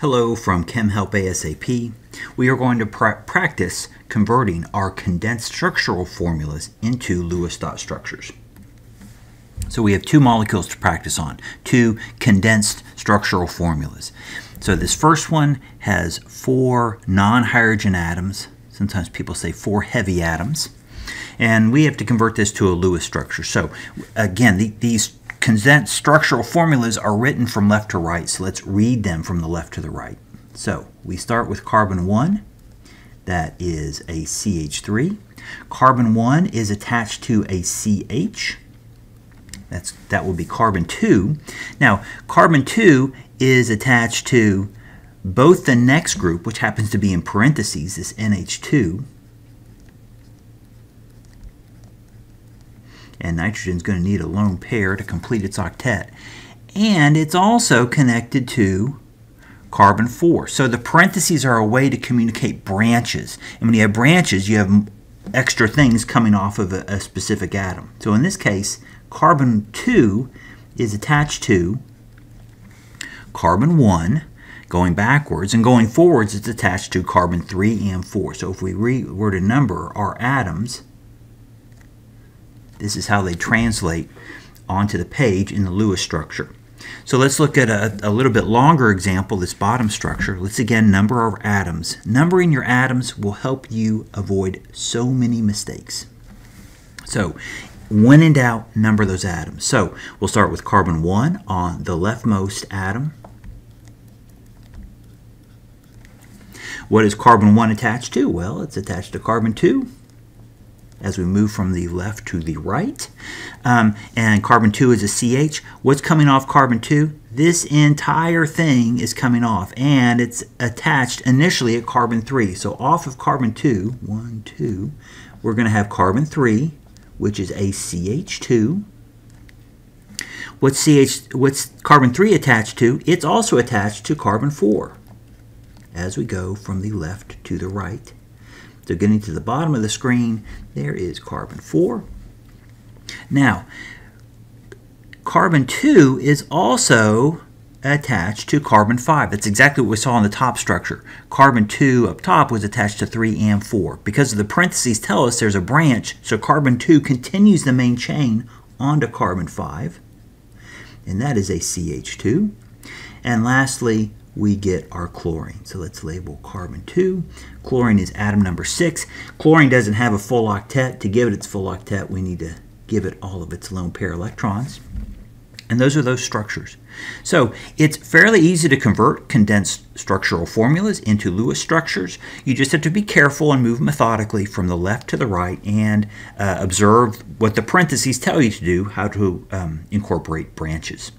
Hello from ChemHelp ASAP. We are going to pra practice converting our condensed structural formulas into Lewis dot structures. So we have two molecules to practice on, two condensed structural formulas. So this first one has four non-hydrogen atoms. Sometimes people say four heavy atoms. And we have to convert this to a Lewis structure. So again, the, these condensed structural formulas are written from left to right, so let's read them from the left to the right. So we start with carbon 1, that is a CH3. Carbon 1 is attached to a CH, that's, that will be carbon 2. Now, carbon 2 is attached to both the next group, which happens to be in parentheses, this NH2, and nitrogen is going to need a lone pair to complete its octet. And it's also connected to carbon 4. So the parentheses are a way to communicate branches. And when you have branches, you have extra things coming off of a, a specific atom. So in this case, carbon 2 is attached to carbon 1 going backwards, and going forwards it's attached to carbon 3 and 4. So if we were to number our atoms, this is how they translate onto the page in the Lewis structure. So let's look at a, a, little bit longer example, this bottom structure. Let's again number our atoms. Numbering your atoms will help you avoid so many mistakes. So when in doubt, number those atoms. So we'll start with carbon 1 on the leftmost atom. What is carbon 1 attached to? Well, it's attached to carbon 2 as we move from the left to the right. Um, and carbon 2 is a CH. What's coming off carbon 2? This entire thing is coming off, and it's attached initially at carbon 3. So off of carbon 2, 1, 2, we're going to have carbon 3, which is a CH2. What's, CH, what's carbon 3 attached to? It's also attached to carbon 4 as we go from the left to the right. So getting to the bottom of the screen, there is carbon 4. Now, carbon 2 is also attached to carbon 5. That's exactly what we saw in the top structure. Carbon 2 up top was attached to 3 and 4. Because of the parentheses tell us there's a branch, so carbon 2 continues the main chain onto carbon 5, and that is a CH2. And lastly, we get our chlorine. So let's label carbon 2. Chlorine is atom number 6. Chlorine doesn't have a full octet. To give it its full octet, we need to give it all of its lone pair electrons. And those are those structures. So it's fairly easy to convert condensed structural formulas into Lewis structures. You just have to be careful and move methodically from the left to the right and uh, observe what the parentheses tell you to do, how to um, incorporate branches.